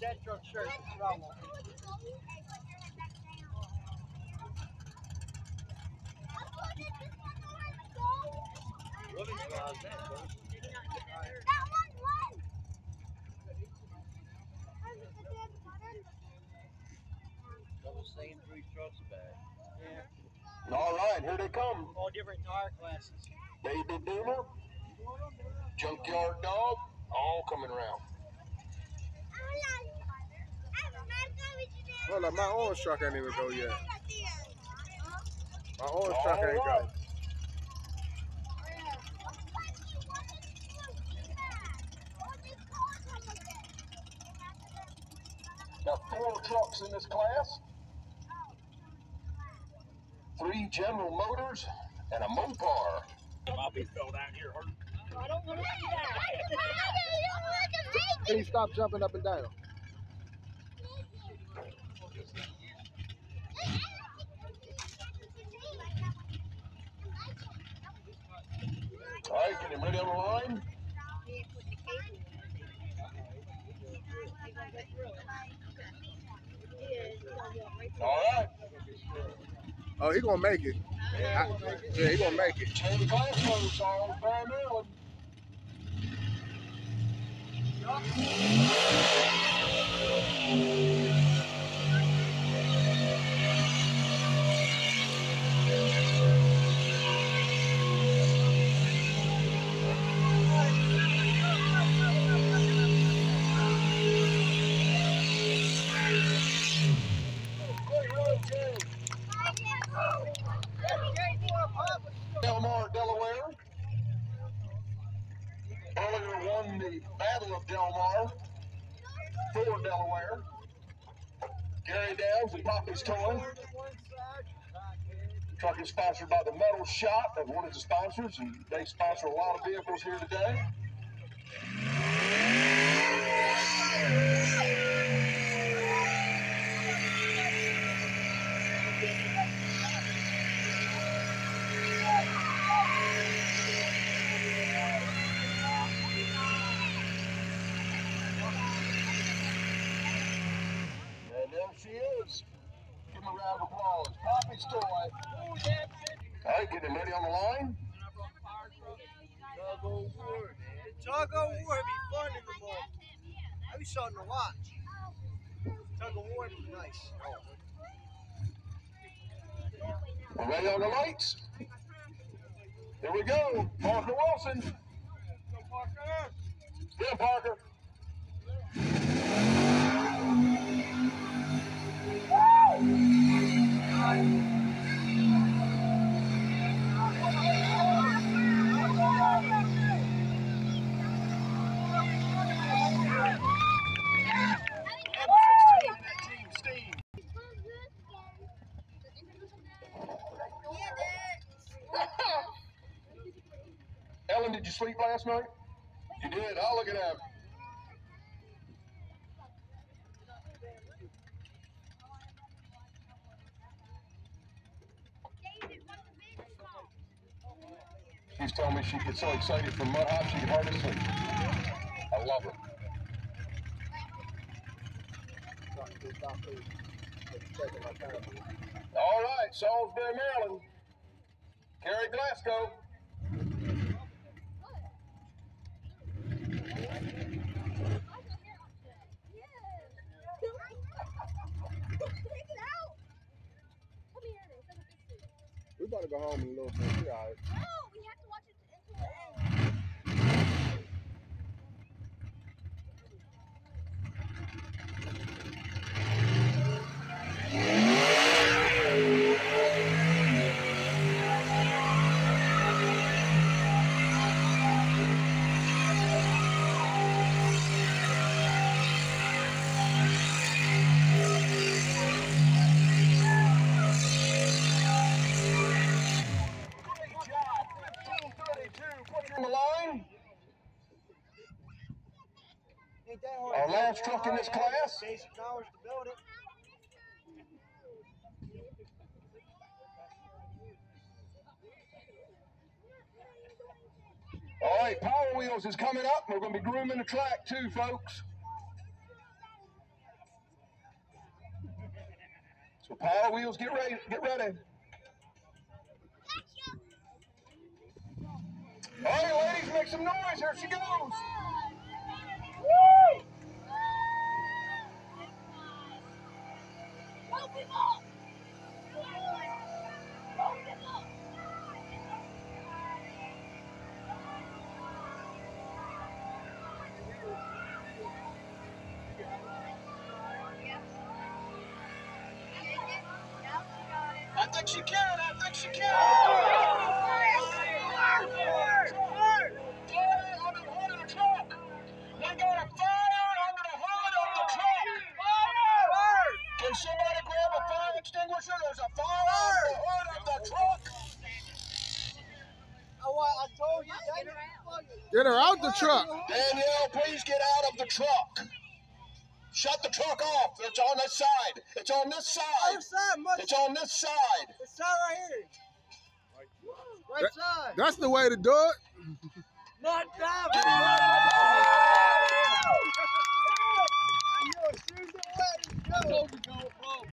that truck shirt is trouble. Double saying three trucks back. Yeah. All right, here they come. All different tire classes. Baby Boomer, Junkyard Dog, all coming around. Hold up, my orange truck ain't even go yet. My orange All truck ain't right. go. Got four trucks in this class. Three General Motors and a Mopar. Bobby fell down here hurt. Please stop jumping up and down. All right, get him ready on the line. All right, Oh, he gonna make it. I- yeah, he gonna make it. change class modes, all Van Maryland. Delmar, The Battle of Delmar for Delaware. Gary Downs and Poppy's Toy. Truck is sponsored by the Metal Shop of one of the sponsors, and they sponsor a lot of vehicles here today. All right, getting ready on the line. Of war, man. Tug of war be fun in the morning. I be starting to watch. Tug of war be nice. We're ready on the lights. Here we go. Parker Wilson. Yeah, Parker. Did you sleep last night? You did. I'll look it up. She's telling me she gets so excited from mud hop she can hardly sleep. I love her. All right, Salisbury, Maryland. Carrie Glasgow. We about to go home in a little bit. We all right. On the Our last truck in this class. Basic knowledge to build it. All right, Power Wheels is coming up. We're going to be grooming the track too, folks. So Power Wheels, get ready. Get ready. All right, ladies, make some noise. Here she goes. I think she can. I think she can. Get her out the truck. Danielle, please get out of the truck. Shut the truck off. It's on this side. It's on this side. It's on this side. It's side right here. Right side. That's the way to do it. Not diving. I go.